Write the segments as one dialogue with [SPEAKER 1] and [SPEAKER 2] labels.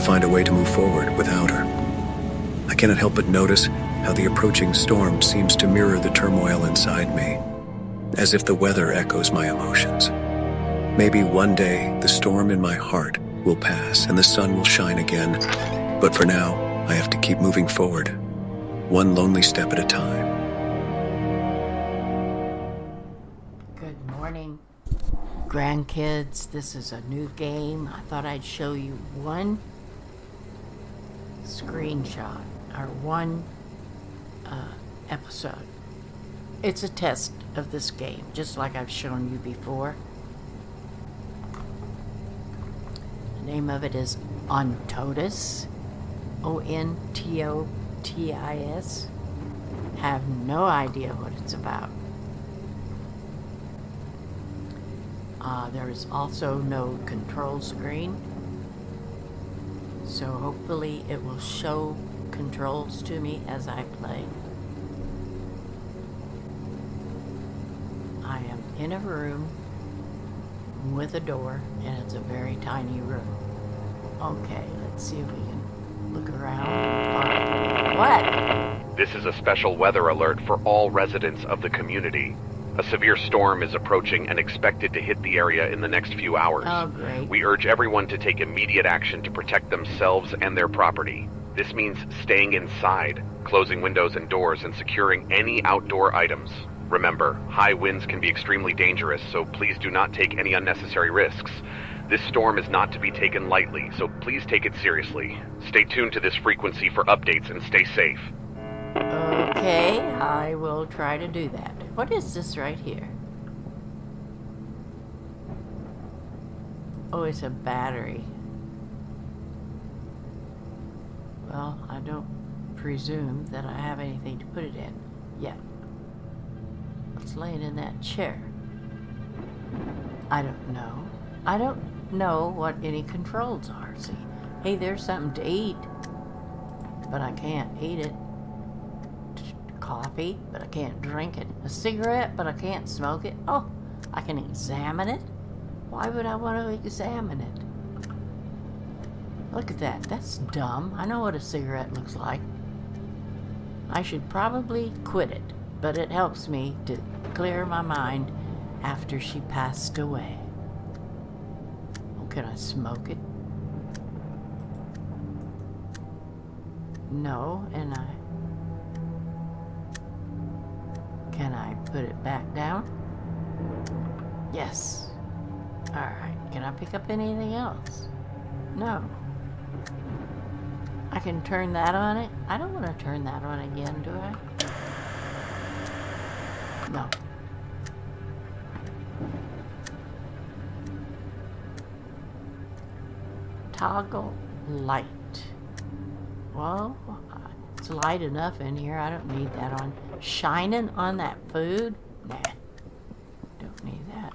[SPEAKER 1] to find a way to move forward without her. I cannot help but notice how the approaching storm seems to mirror the turmoil inside me, as if the weather echoes my emotions. Maybe one day the storm in my heart will pass and the sun will shine again, but for now, I have to keep moving forward, one lonely step at a time.
[SPEAKER 2] Good morning, grandkids. This is a new game. I thought I'd show you one screenshot or one uh, episode. It's a test of this game, just like I've shown you before. The name of it is Ontotis. O N T O T I S. Have no idea what it's about. Uh, there is also no control screen. So hopefully it will show controls to me as I play. I am in a room with a door and it's a very tiny room. Okay, let's see if we can look around. What?
[SPEAKER 3] This is a special weather alert for all residents of the community. A severe storm is approaching and expected to hit the area in the next few hours.
[SPEAKER 2] Oh, great.
[SPEAKER 3] We urge everyone to take immediate action to protect themselves and their property. This means staying inside, closing windows and doors, and securing any outdoor items. Remember, high winds can be extremely dangerous, so please do not take any unnecessary risks. This storm is not to be taken lightly, so please take it seriously. Stay tuned to this frequency for updates and stay safe.
[SPEAKER 2] Okay, I will try to do that. What is this right here? Oh, it's a battery. Well, I don't presume that I have anything to put it in yet. It's laying in that chair. I don't know. I don't know what any controls are. See, hey, there's something to eat, but I can't eat it. Coffee, but I can't drink it. A cigarette, but I can't smoke it. Oh, I can examine it. Why would I want to examine it? Look at that. That's dumb. I know what a cigarette looks like. I should probably quit it, but it helps me to clear my mind after she passed away. Oh, can I smoke it? No, and I. put it back down? Yes. Alright, can I pick up anything else? No. I can turn that on it? I don't want to turn that on again, do I? No. Toggle light. Well, it's light enough in here. I don't need that on. Shining on that food? Nah. Don't need that.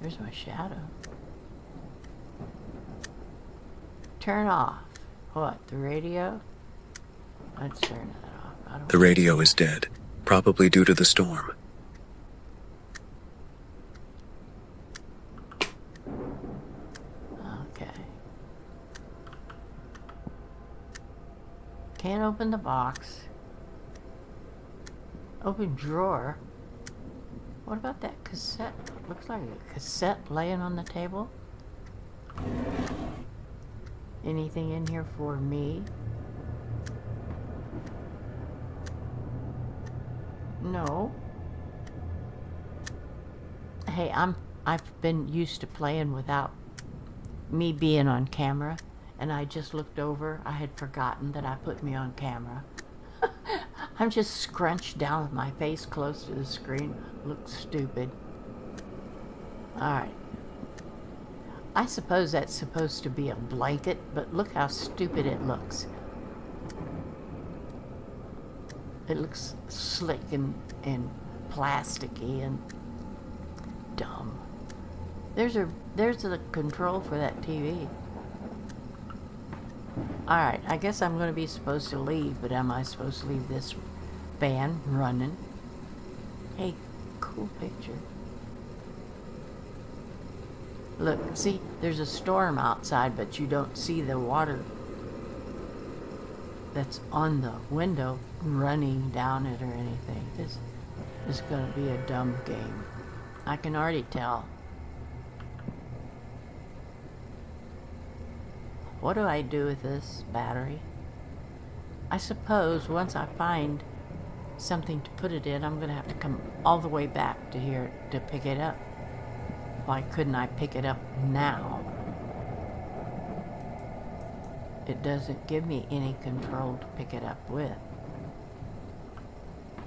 [SPEAKER 2] There's my shadow. Turn off. What, the radio? Let's turn that off. I don't
[SPEAKER 1] The radio is dead, probably due to the storm.
[SPEAKER 2] Okay. Can't open the box. Open drawer. What about that cassette? Looks like a cassette laying on the table. Anything in here for me? No. Hey, I'm I've been used to playing without me being on camera and I just looked over. I had forgotten that I put me on camera. I'm just scrunched down with my face close to the screen. Looks stupid. Alright. I suppose that's supposed to be a blanket, but look how stupid it looks. It looks slick and, and plasticky and dumb. There's a there's the control for that TV. Alright, I guess I'm going to be supposed to leave, but am I supposed to leave this fan running? Hey, cool picture. Look, see, there's a storm outside, but you don't see the water that's on the window running down it or anything. This is going to be a dumb game. I can already tell. What do I do with this battery? I suppose once I find something to put it in, I'm going to have to come all the way back to here to pick it up. Why couldn't I pick it up now? It doesn't give me any control to pick it up with.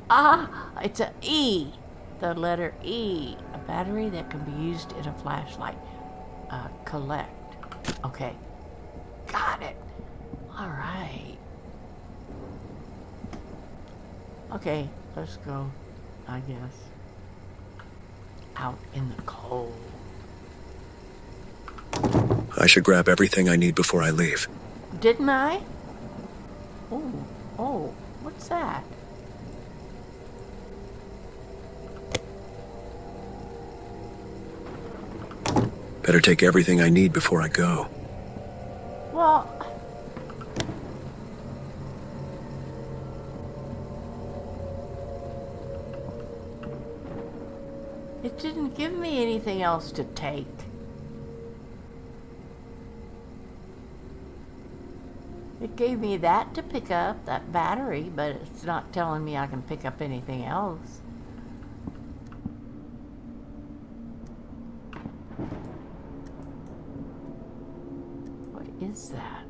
[SPEAKER 2] Ah, it's a E, the letter E, a battery that can be used in a flashlight. Uh, collect. Okay, got it. All right. Okay, let's go, I guess. Out in the cold.
[SPEAKER 1] I should grab everything I need before I leave.
[SPEAKER 2] Didn't I? Oh, oh, what's that?
[SPEAKER 1] Better take everything I need before I go.
[SPEAKER 2] Well, it didn't give me anything else to take. It gave me that to pick up, that battery, but it's not telling me I can pick up anything else. What is that?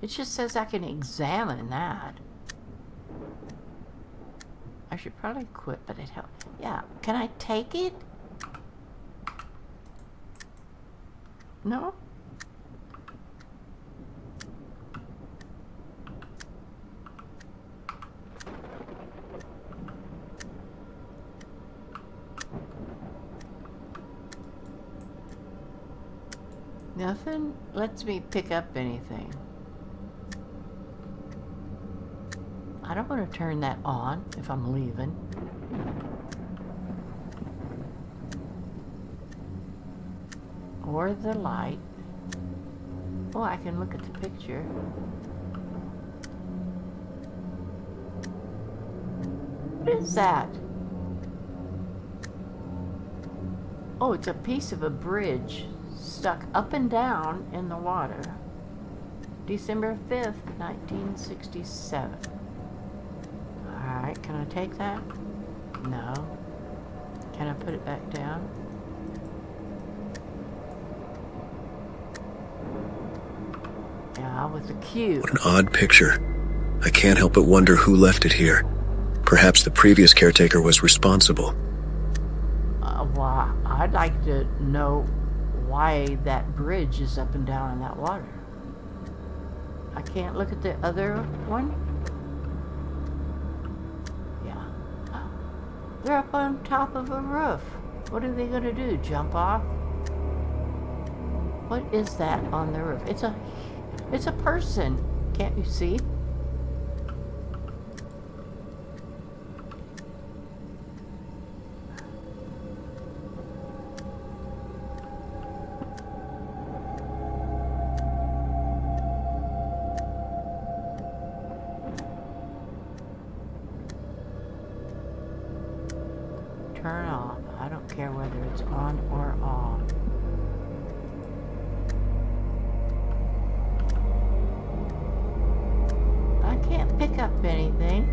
[SPEAKER 2] It just says I can examine that. I should probably quit, but it helped. Yeah, can I take it? No? Nothing lets me pick up anything. I don't want to turn that on if I'm leaving. Or the light. Oh, I can look at the picture. What is that? Oh, it's a piece of a bridge stuck up and down in the water. December 5th, 1967. Alright, can I take that? No. Can I put it back down? Yeah, with the cube.
[SPEAKER 1] What an odd picture. I can't help but wonder who left it here. Perhaps the previous caretaker was responsible.
[SPEAKER 2] Uh, well, I'd like to know why that bridge is up and down in that water. I can't look at the other one? Yeah. They're up on top of a roof. What are they going to do? Jump off? What is that on the roof? It's a it's a person. Can't you see? Anything.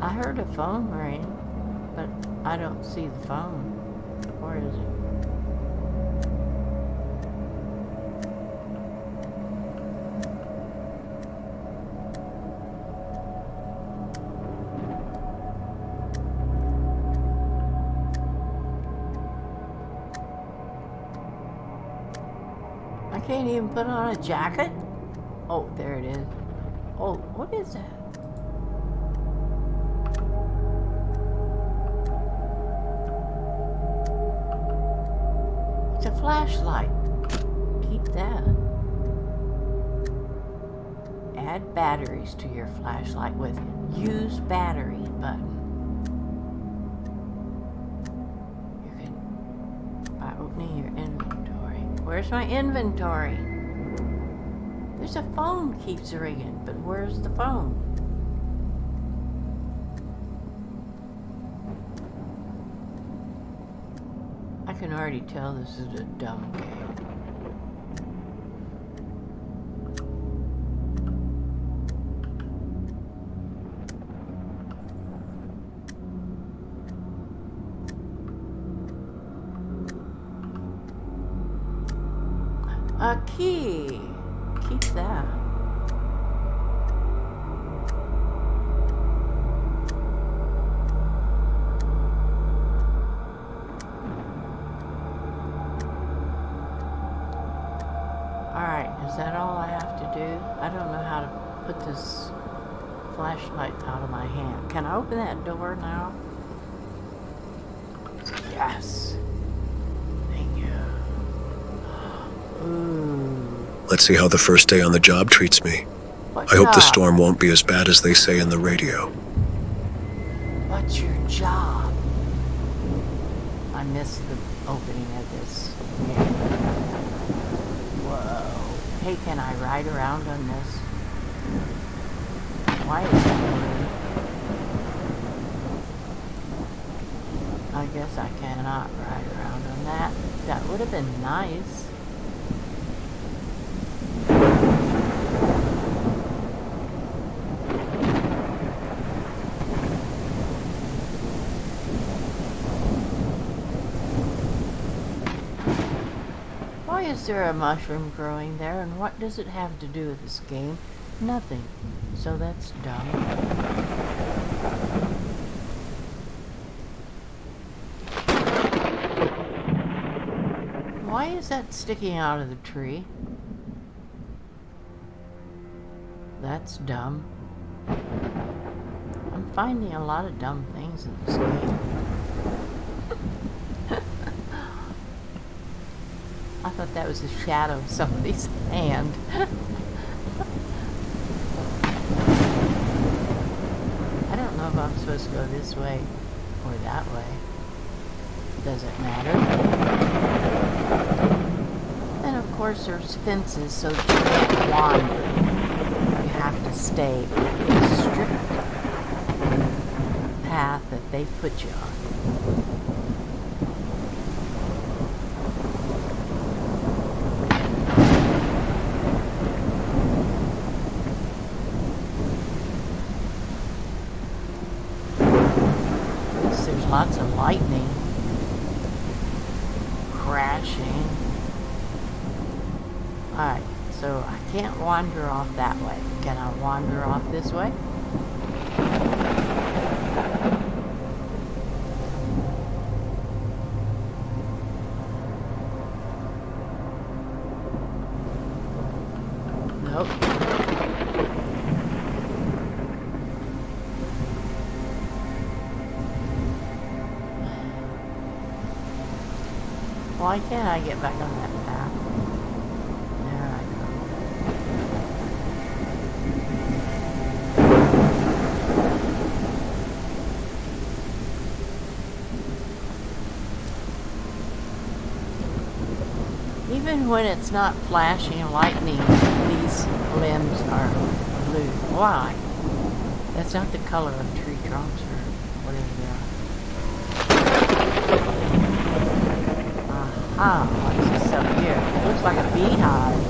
[SPEAKER 2] I heard a phone ring, but I don't see the phone. Where is it? can't even put on a jacket? Oh, there it is. Oh, what is that? It's a flashlight. Keep that. Add batteries to your flashlight with use battery button. Where's my inventory? There's a phone keeps ringing, but where's the phone? I can already tell this is a dumb game. A key. Keep that. Alright, is that all I have to do? I don't know how to put this flashlight out of my hand. Can I open that door now? Yes. Thank you. Ooh.
[SPEAKER 1] Let's see how the first day on the job treats me.
[SPEAKER 2] What
[SPEAKER 1] I hope the storm won't be as bad as they say in the radio.
[SPEAKER 2] What's your job? I missed the opening of this game. Hey, can I ride around on this? Why is it? I guess I cannot ride around on that. That would have been nice. Why is there a mushroom growing there and what does it have to do with this game? Nothing. So that's dumb. Why is that sticking out of the tree? That's dumb. I'm finding a lot of dumb things in this game. Thought that was the shadow of somebody's hand. I don't know if I'm supposed to go this way or that way. Does it matter? And of course there's fences so you can't wander. You have to stay on the strict path that they put you on. Yes, There's lots of lightning crashing. Alright, so I can't wander off that way. Can I wander off this way? Nope. Why can't I get back on that path? There I go. Even when it's not flashing lightning, these limbs are blue. Why? That's not the color of tree trunks or whatever they are. Aha, what's this up here? It looks like a beehive.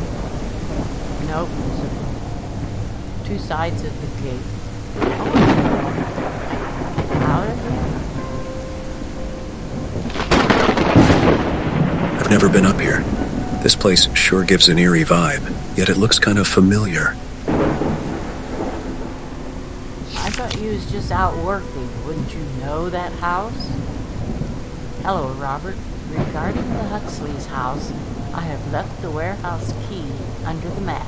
[SPEAKER 2] Nope, there's two sides of the gate. Oh, out of here.
[SPEAKER 1] I've never been up here. This place sure gives an eerie vibe, yet it looks kind of familiar.
[SPEAKER 2] I thought you was just out working. Wouldn't you know that house? Hello, Robert. Regarding the Huxley's house, I have left the warehouse key under the mat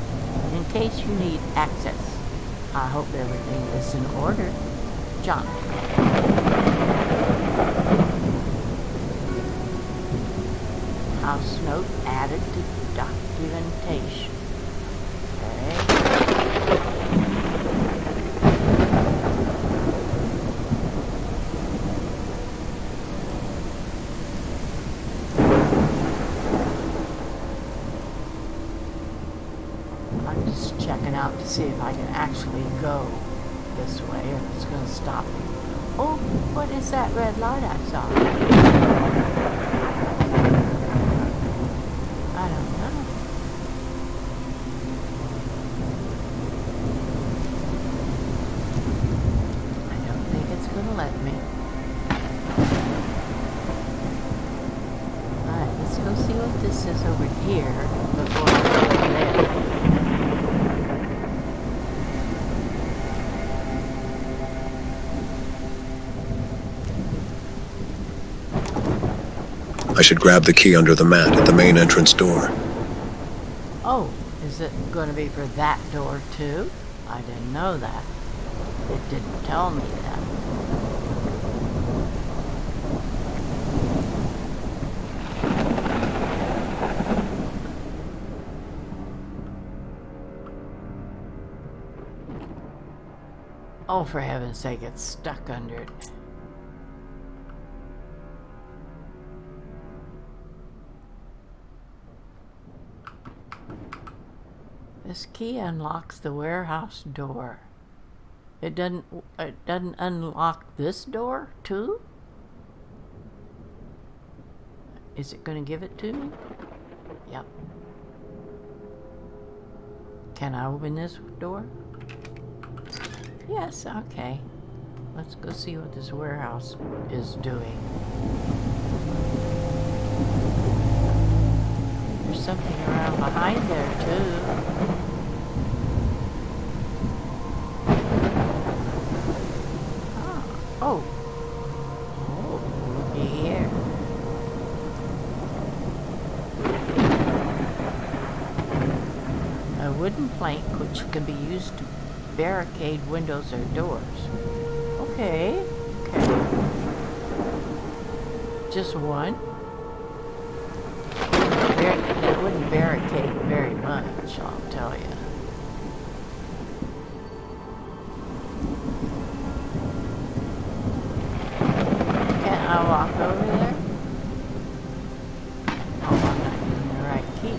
[SPEAKER 2] in case you need access. I hope everything is in order. John. House note added to documentation. I'm just checking out to see if I can actually go this way or if it's going to stop me. Oh, what is that red light I saw? I don't know. I don't think it's going to let me. Alright, let's go see what this is over here before I go in there.
[SPEAKER 1] I should grab the key under the mat at the main entrance door.
[SPEAKER 2] Oh, is it going to be for that door too? I didn't know that. It didn't tell me that. Oh, for heaven's sake, it's stuck under it. This key unlocks the warehouse door. It doesn't it doesn't unlock this door too? Is it going to give it to me? Yep. Can I open this door? Yes, okay. Let's go see what this warehouse is doing. There's something around behind there too. Ah, Oh. Oh, looky here. A wooden plank which can be used to barricade windows or doors. Okay, okay. Just one? It wouldn't barricade very much, I'll tell you. Can't I walk over there? Oh, I'm not getting the right key.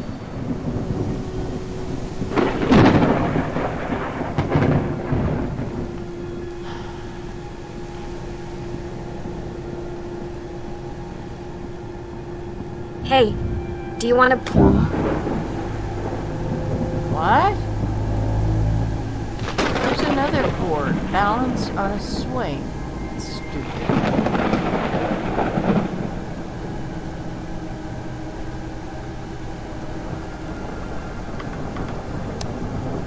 [SPEAKER 4] Hey, you want to pull?
[SPEAKER 2] What? There's another board balanced on a swing. That's Stupid.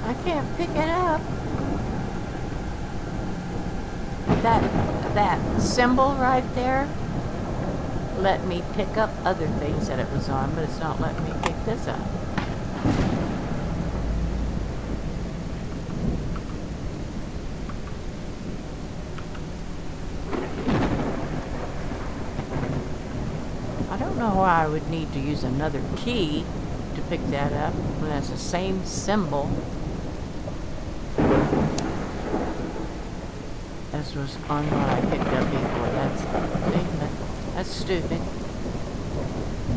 [SPEAKER 2] I can't pick it up. That that symbol right there let me pick up other things that it was on, but it's not letting me pick this up. I don't know why I would need to use another key to pick that up when that's the same symbol as was on what I picked up before. That's that's stupid.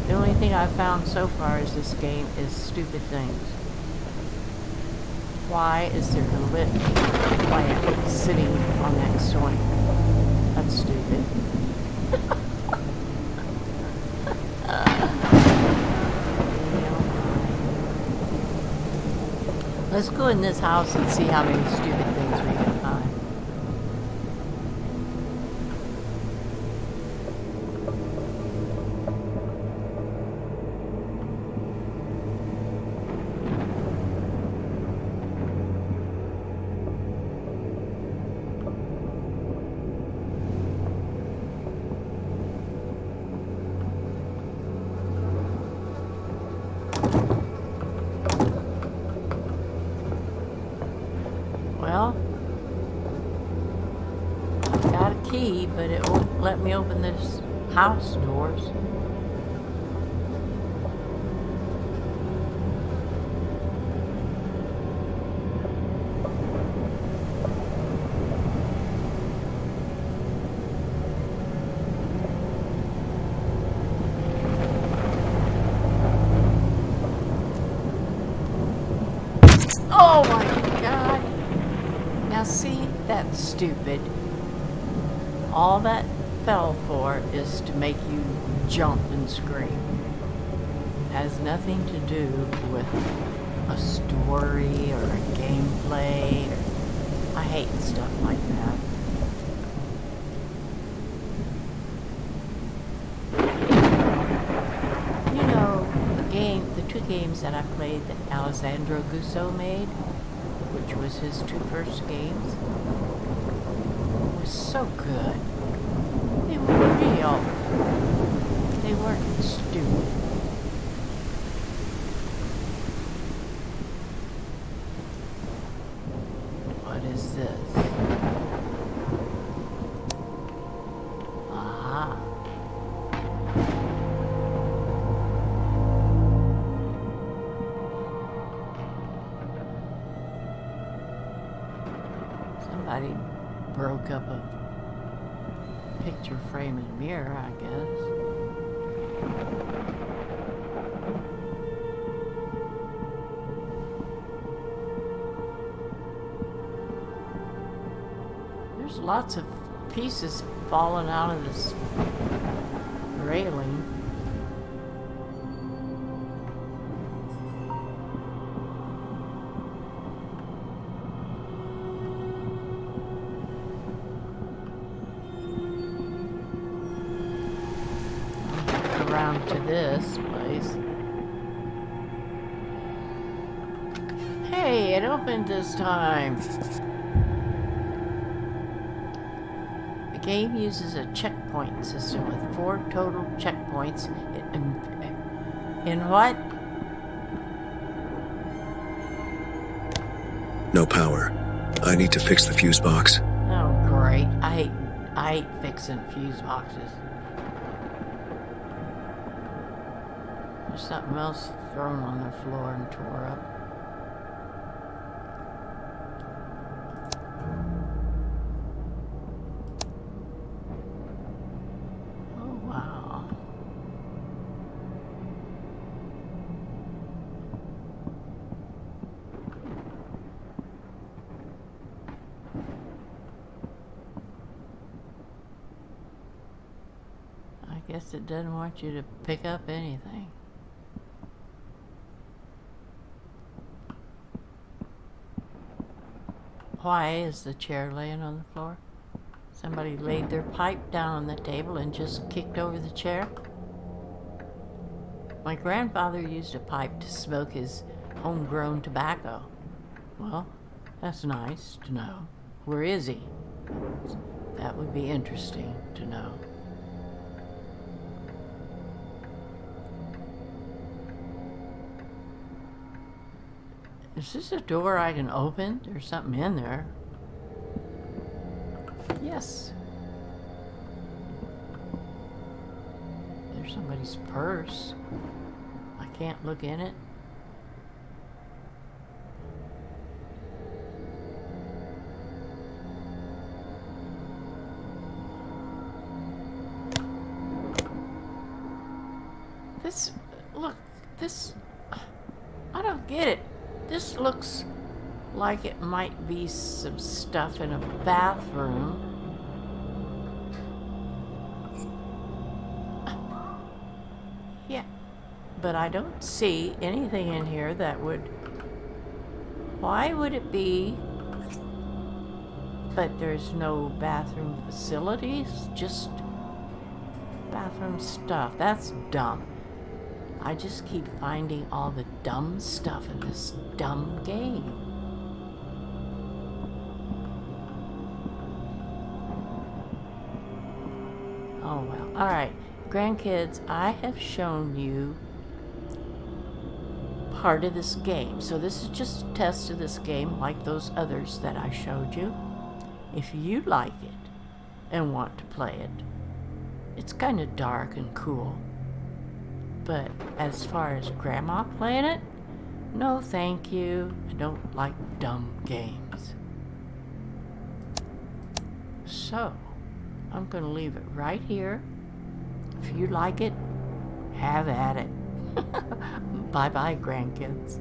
[SPEAKER 2] The only thing I've found so far is this game is stupid things. Why is there a lit lamp sitting on that swing? That's stupid. Let's go in this house and see how many stupid things we can find. Well, I've got a key, but it won't let me open this house doors. stupid. All that fell for is to make you scream. Has nothing to do with a story or a gameplay. Or, I hate stuff like that. You know, the game, the two games that I played that Alessandro Gusso made, which was his two first games, was so good. They were real. Stupid. What is this? Aha. Somebody broke up a picture frame and mirror, I guess. There's lots of pieces falling out of this railing. This place. Hey, it opened this time. The game uses a checkpoint system with four total checkpoints. In, in what?
[SPEAKER 1] No power. I need to fix the fuse box.
[SPEAKER 2] Oh, great. I hate, I hate fixing fuse boxes. There's something else thrown on the floor and tore up. Oh. I guess it doesn't want you to pick up anything. Why is the chair laying on the floor? Somebody laid their pipe down on the table and just kicked over the chair? My grandfather used a pipe to smoke his homegrown tobacco. Well, that's nice to know. Where is he? That would be interesting to know. Is this a door I can open? There's something in there. Yes. There's somebody's purse. I can't look in it. This, look, this, I don't get it. This looks like it might be some stuff in a bathroom. Yeah, but I don't see anything in here that would. Why would it be? But there's no bathroom facilities, just bathroom stuff. That's dumb. I just keep finding all the dumb stuff in this dumb game. Oh well. Alright, grandkids, I have shown you part of this game. So this is just a test of this game like those others that I showed you. If you like it and want to play it, it's kind of dark and cool. But as far as Grandma playing it, no thank you. I don't like dumb games. So, I'm going to leave it right here. If you like it, have at it. bye bye, grandkids.